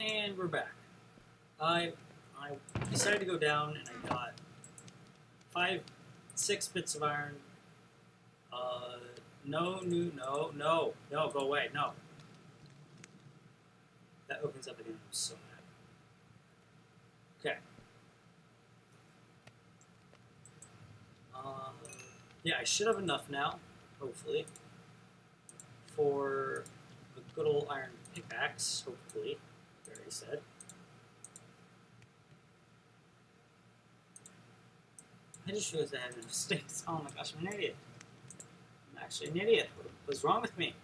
And we're back. I I decided to go down and I got five, six bits of iron. Uh, no, new, no, no, no, go away, no. That opens up again. I'm so mad. Okay. Uh, yeah, I should have enough now, hopefully, for a good old iron pickaxe, hopefully. Barry said. I just realized I enough sticks. Oh my gosh, I'm an idiot. I'm actually an idiot. What's wrong with me?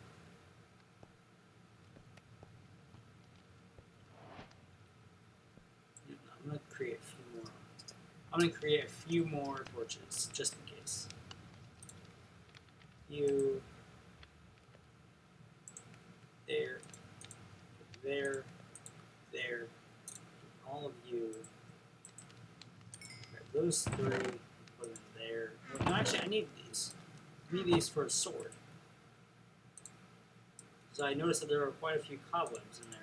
I'm gonna create a few more. I'm gonna create a few more torches just in case. You there, there, there, all of you. Grab those three, put them there. No, actually, I need these. I need these for a sword. So I noticed that there are quite a few cobwebs in there.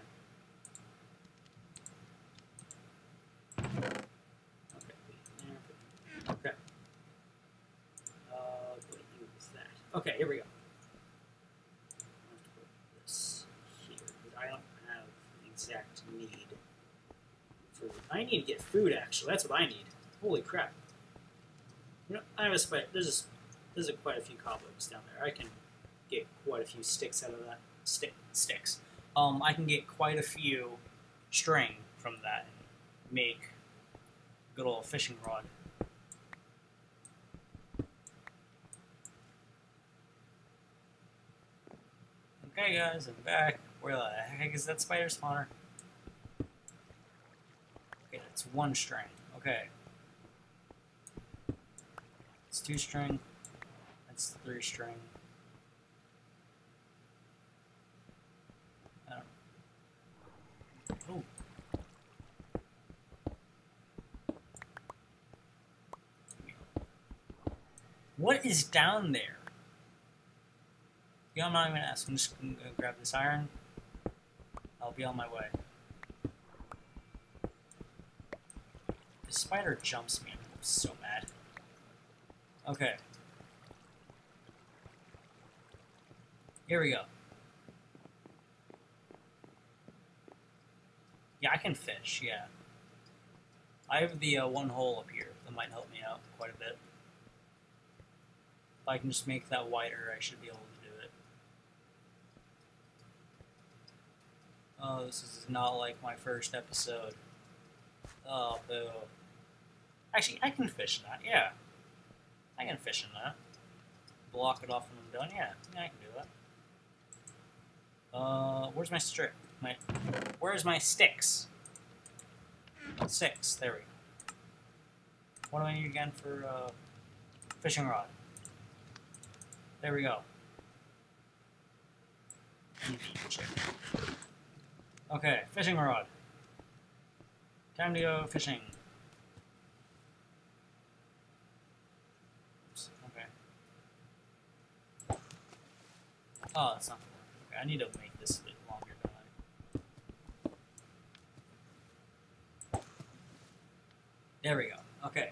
Okay, okay. Uh, that. Okay, here we go. I'll have to put this here, because I don't have the exact need for I need to get food actually. That's what I need. Holy crap. You know, I have a spider there's a there's a, quite a few cobwebs down there. I can get quite a few sticks out of that. Stick sticks. Um I can get quite a few string from that and make a good old fishing rod. Okay guys, I'm back. Where the heck is that spider spawner? Okay, that's one string. Okay. It's two string. That's three string. What is down there? Yeah, I'm not even ask. I'm just gonna grab this iron. I'll be on my way. The spider jumps me. I'm so mad. Okay. Here we go. Yeah, I can fish, yeah. I have the uh, one hole up here that might help me out quite a bit. If I can just make that wider, I should be able to do it. This is not like my first episode. Oh, boo. Actually, I can fish in that, yeah. I can fish in that. Block it off when I'm done, yeah. Yeah, I can do that. Uh, where's my strip? My, where's my sticks? Six, there we go. What do I need again for, uh, fishing rod? There we go. Okay, fishing rod. Time to go fishing. Oops, okay. Oh, that's not okay. I need to make this a bit longer, don't I? There we go. Okay.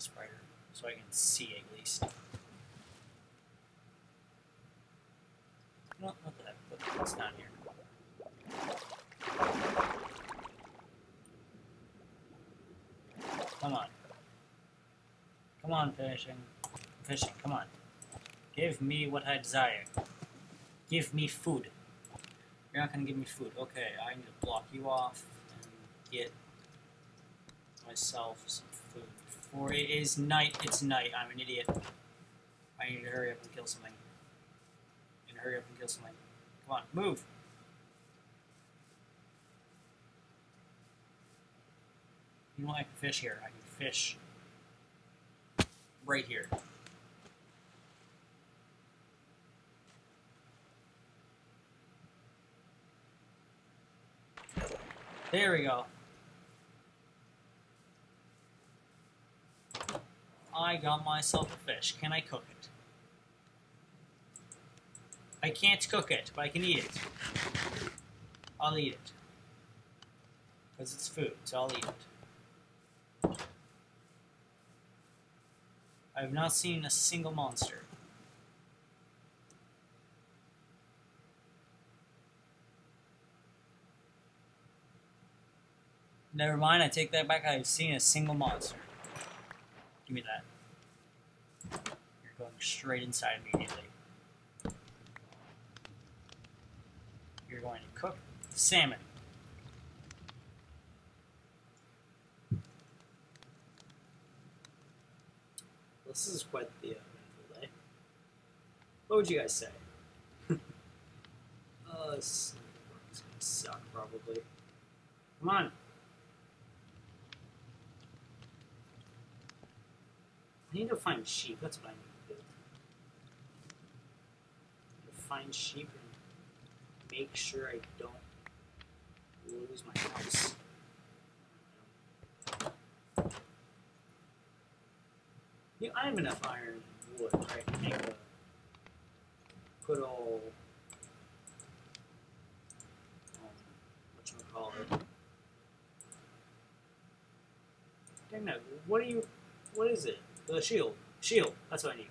This brighter so I can see at least. No, the heck? What- What's down here? Come on. Come on, fishing. Fishing, come on. Give me what I desire. Give me food. You're not gonna give me food. Okay, I need to block you off and get myself some before it is night. It's night. I'm an idiot. I need to hurry up and kill something. To hurry up and kill something. Come on, move. You know what? I can fish here. I can fish right here. There we go. I got myself a fish. Can I cook it? I can't cook it, but I can eat it. I'll eat it. Because it's food, so I'll eat it. I have not seen a single monster. Never mind, I take that back. I've seen a single monster. Give me that. Straight inside immediately. You're going to cook the salmon. This is quite the uh, eventful day. What would you guys say? uh, this is gonna suck probably. Come on. I need to find sheep. That's what I need to do. To find sheep and make sure I don't lose my house. Yeah, I have enough iron and wood, right? To make a good old call it. Dang it! What are you? What is it? The shield. Shield. That's what I need.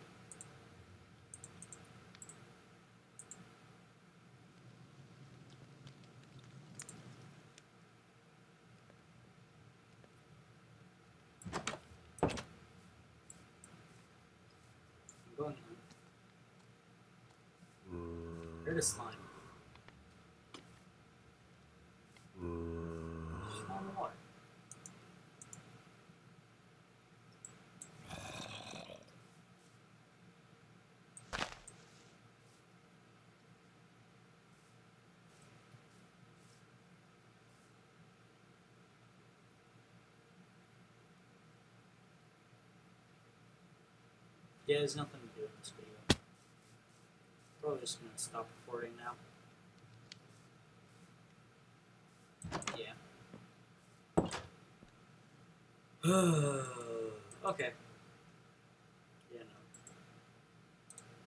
Yeah, there's nothing to do in this video. Probably just gonna stop recording now. Yeah. okay.